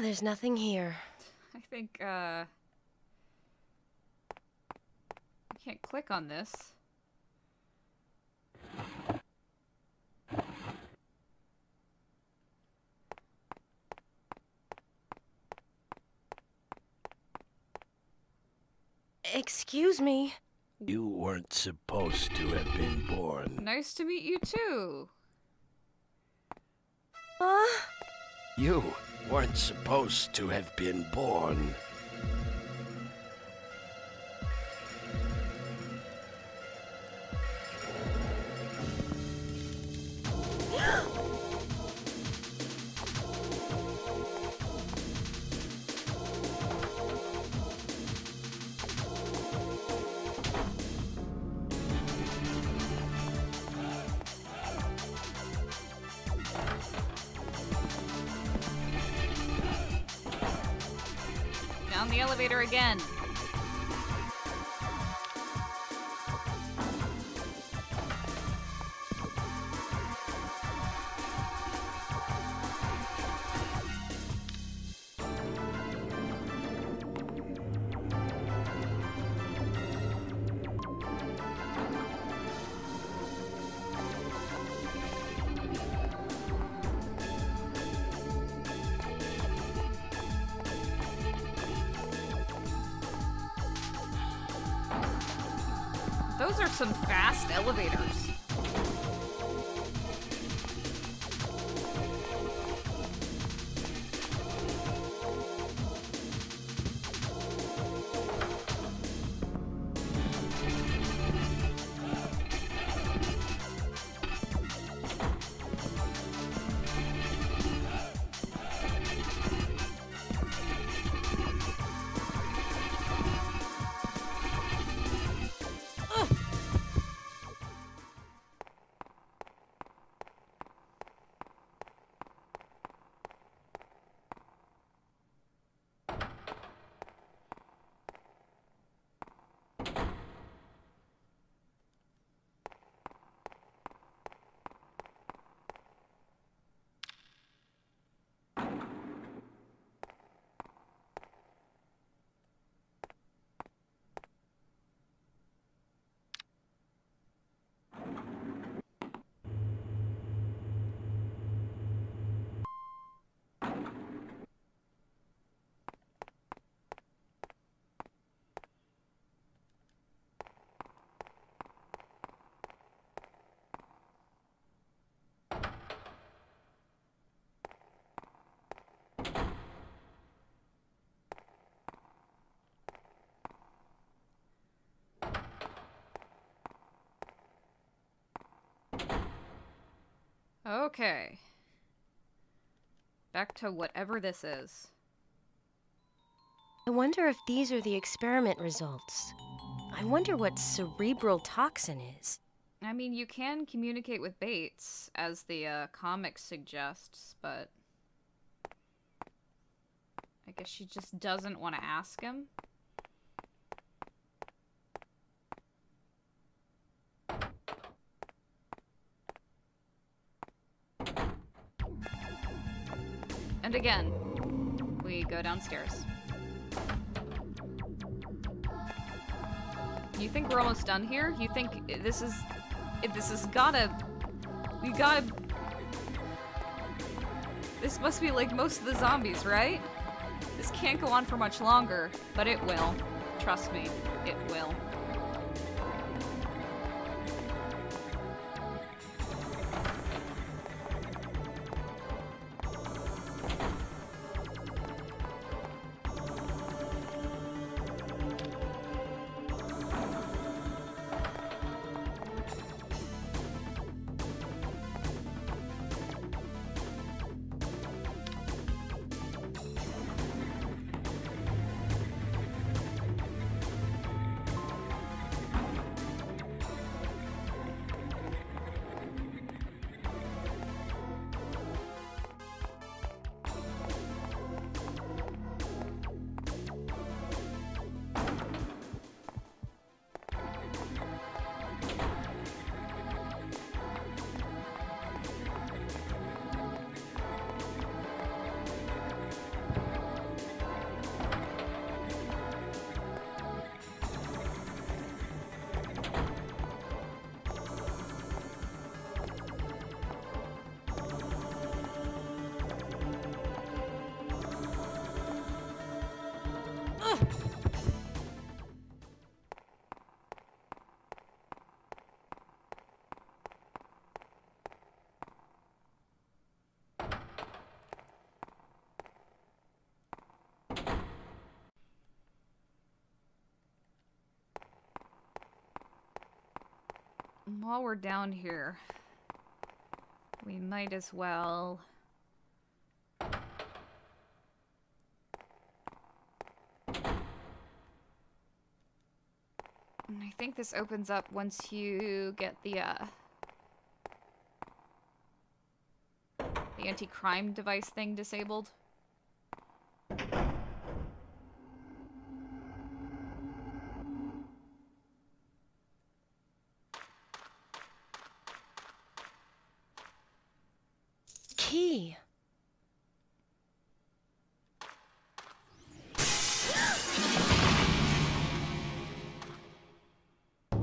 There's nothing here. I think, uh... I can't click on this. Excuse me. You weren't supposed to have been born. Nice to meet you too. Uh, You weren't supposed to have been born. Elevator again. Those are some fast elevators. Okay. Back to whatever this is. I wonder if these are the experiment results. I wonder what cerebral toxin is. I mean, you can communicate with Bates, as the uh, comic suggests, but. I guess she just doesn't want to ask him. And again, we go downstairs. You think we're almost done here? You think this is this has gotta we gotta this must be like most of the zombies, right? This can't go on for much longer, but it will. Trust me, it will. While we're down here, we might as well... And I think this opens up once you get the, uh... The anti-crime device thing disabled. Key.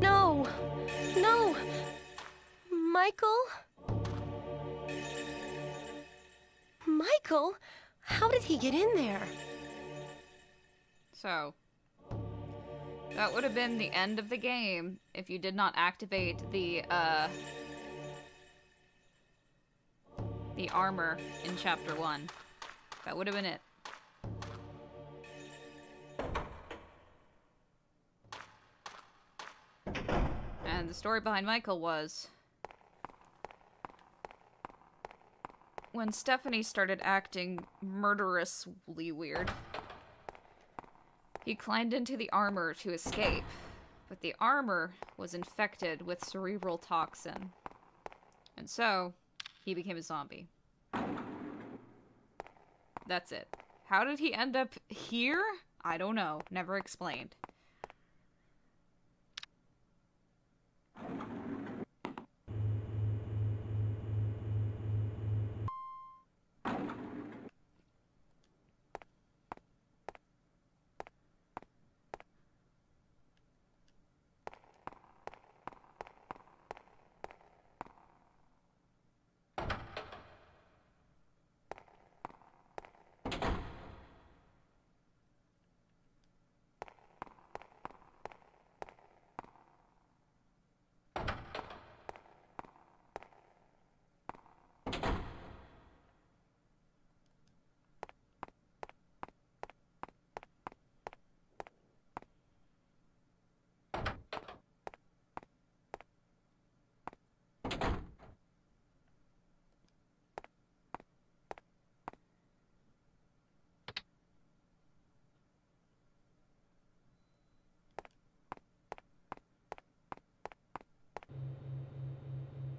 No! No! Michael? Michael? How did he get in there? So, that would have been the end of the game if you did not activate the, uh, the armor in Chapter 1. That would have been it. And the story behind Michael was... When Stephanie started acting murderously weird, he climbed into the armor to escape, but the armor was infected with cerebral toxin. And so, he became a zombie. That's it. How did he end up here? I don't know. Never explained.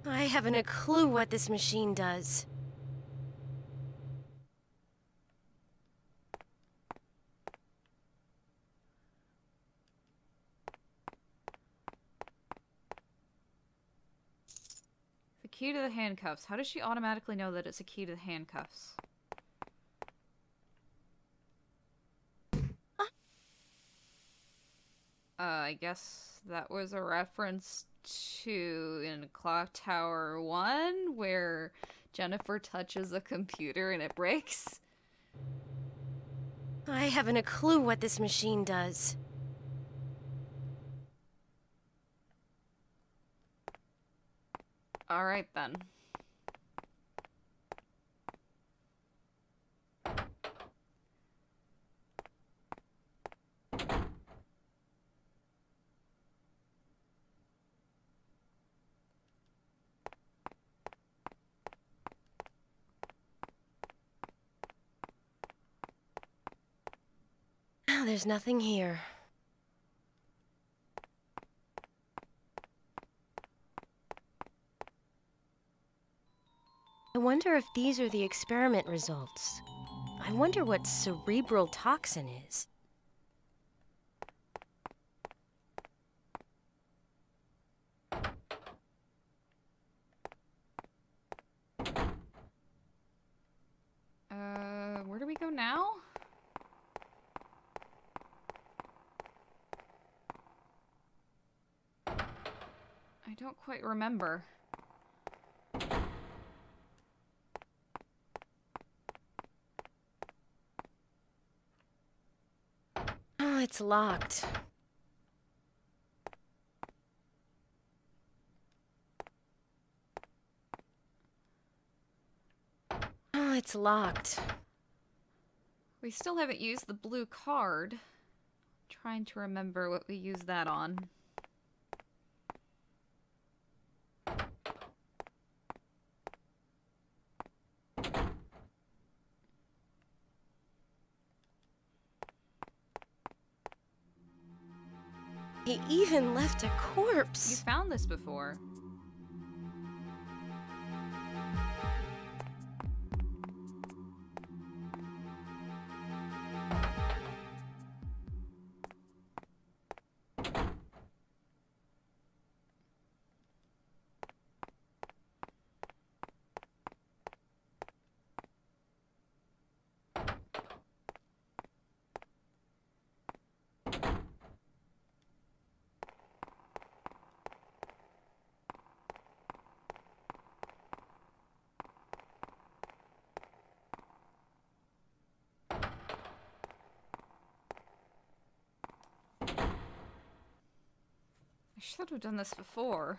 I haven't a clue what this machine does. The key to the handcuffs. How does she automatically know that it's a key to the handcuffs? Uh, I guess that was a reference to in Clock Tower 1 where Jennifer touches a computer and it breaks. I haven't a clue what this machine does. All right then. There's nothing here. I wonder if these are the experiment results. I wonder what cerebral toxin is. Uh, where do we go now? I don't quite remember. Oh, it's locked. Oh, it's locked. We still haven't used the blue card. trying to remember what we used that on. He even left a corpse. You found this before. Should have done this before.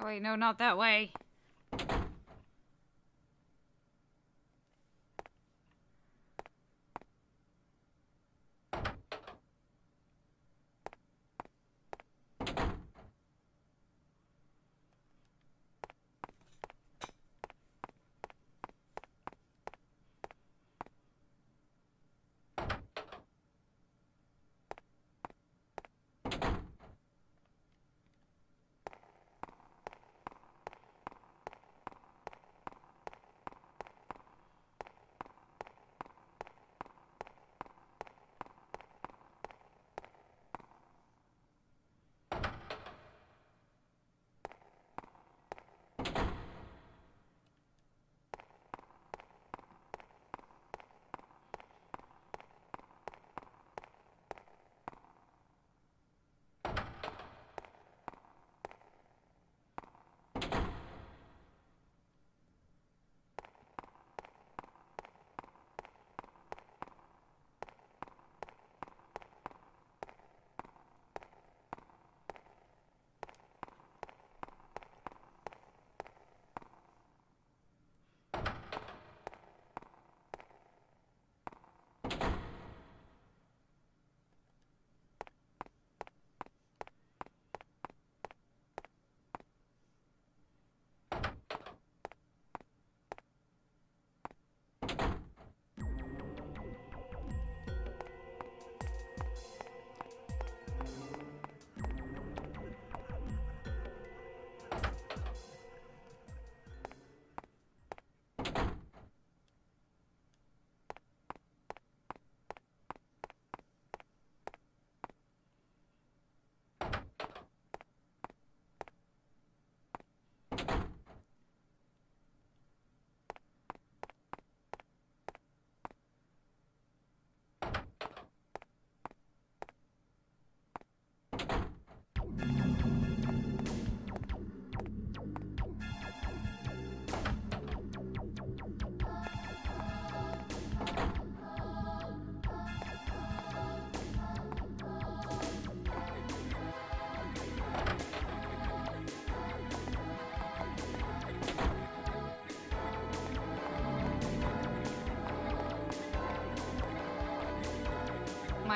Oh wait, no, not that way.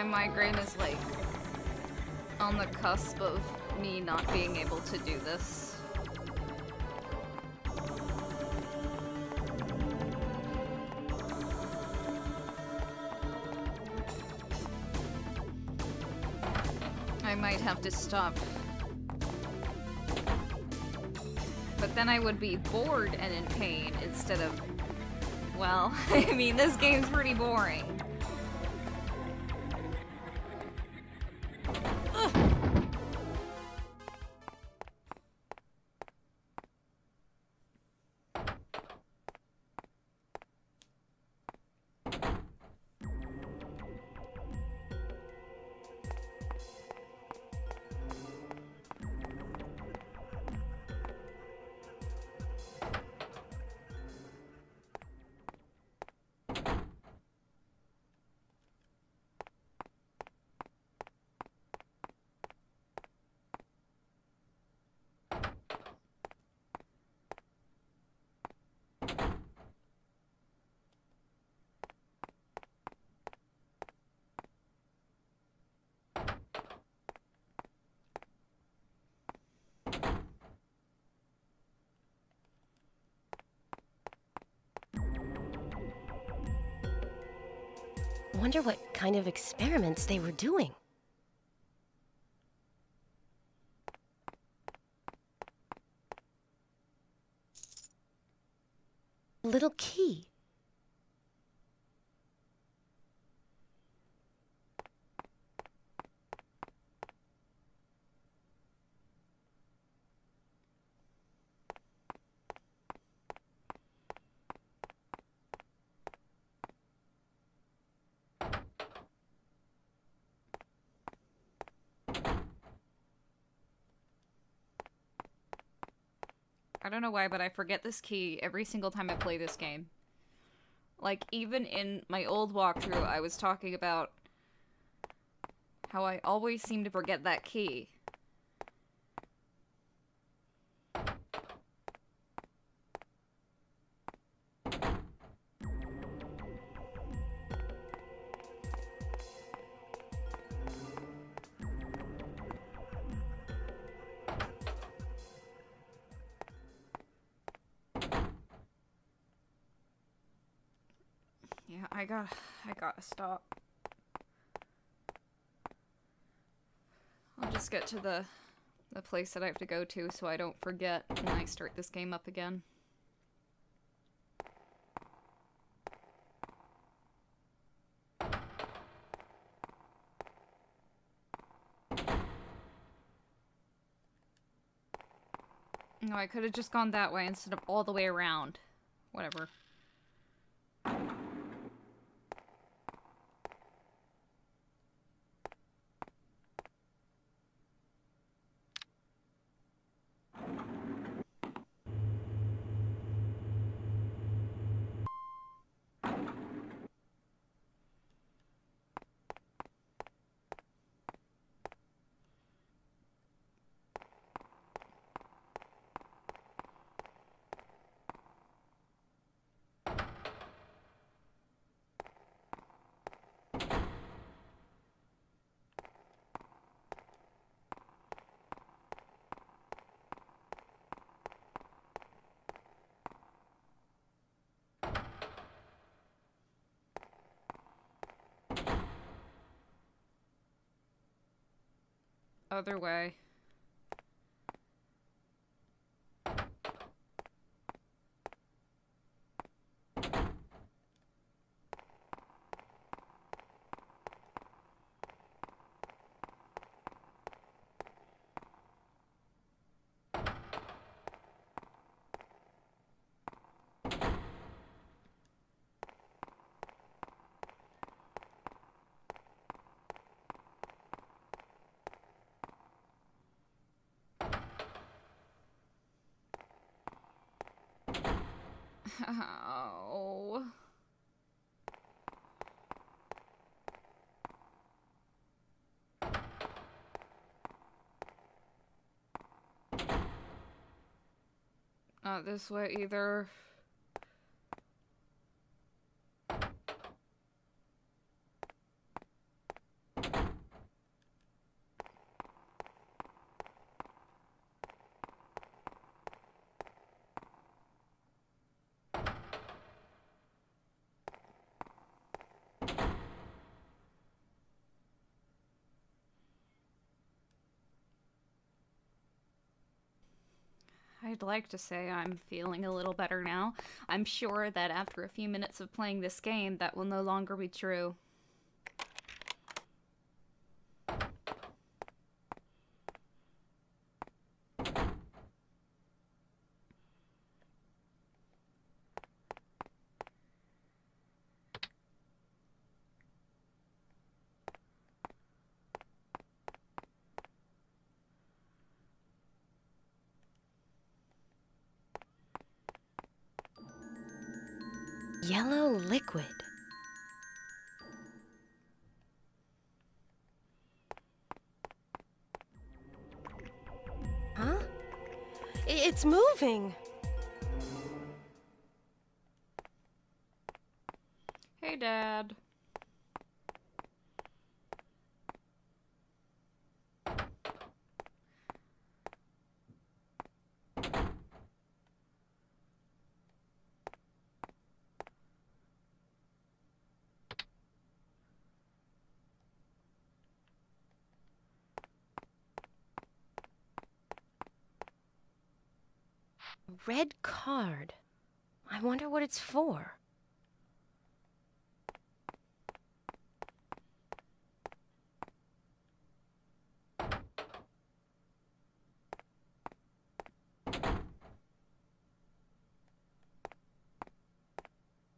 Migraine is like on the cusp of me not being able to do this. I might have to stop. But then I would be bored and in pain instead of. Well, I mean, this game's pretty boring. Wonder what kind of experiments they were doing. I don't know why, but I forget this key every single time I play this game. Like, even in my old walkthrough, I was talking about how I always seem to forget that key. I got I gotta stop. I'll just get to the the place that I have to go to so I don't forget when I start this game up again. No, I could have just gone that way instead of all the way around. Whatever. Other way. Not this way either. I'd like to say I'm feeling a little better now. I'm sure that after a few minutes of playing this game, that will no longer be true. Yellow liquid. Huh? It's moving. Red card. I wonder what it's for.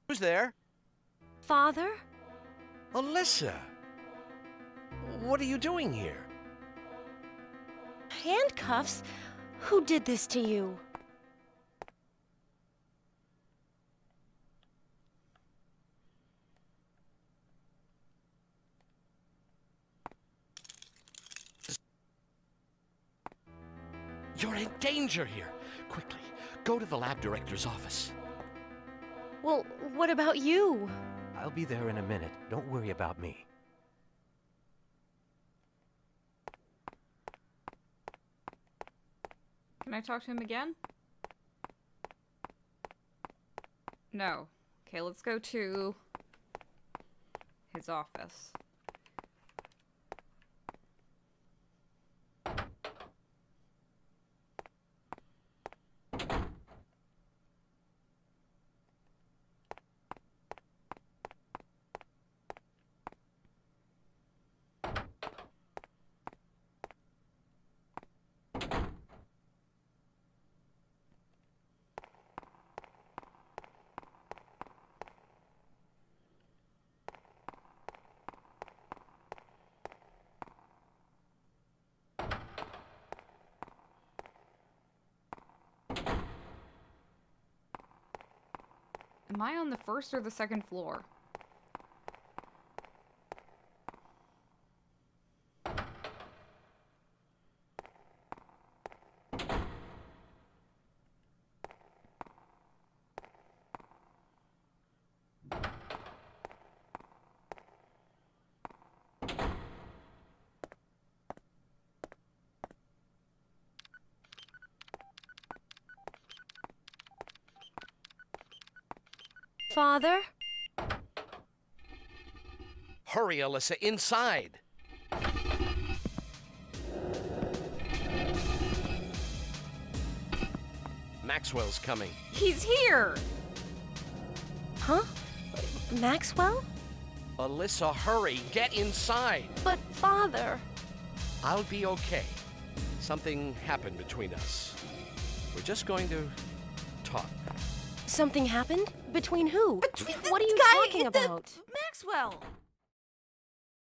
Who's there? Father? Alyssa. What are you doing here? Handcuffs? Who did this to you? You're in danger here. Quickly, go to the lab director's office. Well, what about you? I'll be there in a minute. Don't worry about me. Can I talk to him again? No. Okay, let's go to his office. Am I on the first or the second floor? Father? Hurry, Alyssa, inside. Maxwell's coming. He's here! Huh? Maxwell? Alyssa, hurry, get inside. But, Father. I'll be okay. Something happened between us. We're just going to talk. Something happened? Between who? Between what are you guy talking about? Maxwell!